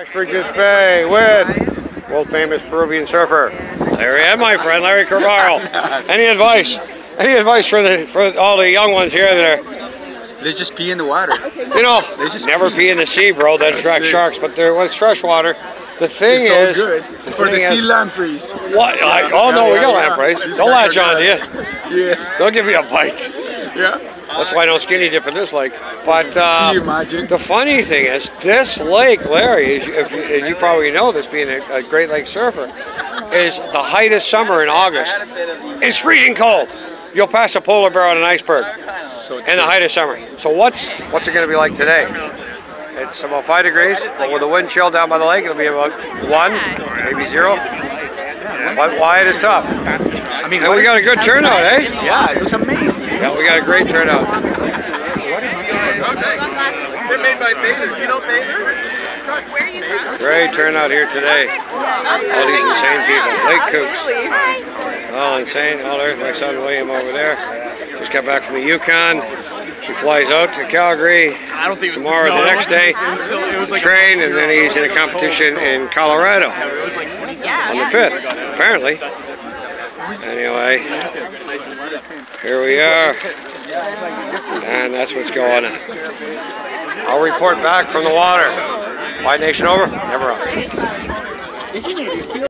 Sturgis Bay with world famous Peruvian surfer. There Larry and my friend Larry Carvalho. Any advice? Any advice for the for all the young ones here that are They just pee in the water. you know they just never pee in the sea, bro. That attracts sharks. But they're when it's freshwater. The thing It's is, good. the For the sea is- lampreys. what? Like, oh no, Yeah, we got yeah, lampreys. Don't latch on to you. Yes. They'll give you a bite. Yeah. That's why I don't skinny dip in this lake. But uh, imagine? the funny thing is, this lake, Larry, is, if, and you probably know this, being a, a Great Lake surfer, is the height of summer in August. It's freezing cold. You'll pass a polar bear on an iceberg So in the height of summer. So what's what's it going to be like today? It's about five degrees, but with the wind chill down by the lake, it'll be about one, maybe zero. But why it is tough. I mean, And we got a good turnout, eh? Yeah, it looks amazing. Yeah, we got a great turnout. They're made by bathers. You know bathers? Great turnout here today. All these insane people. Lake Kooks. Oh, insane. Oh, there's my son William over there. Just got back from the Yukon. He flies out to Calgary I don't think it was tomorrow, no, the next day. It was, still, like Train, and then he's in a competition in Colorado It was like 20 on the 5th, apparently. Anyway, here we are. And that's what's going on. I'll report back from the water. White Nation over? Never on.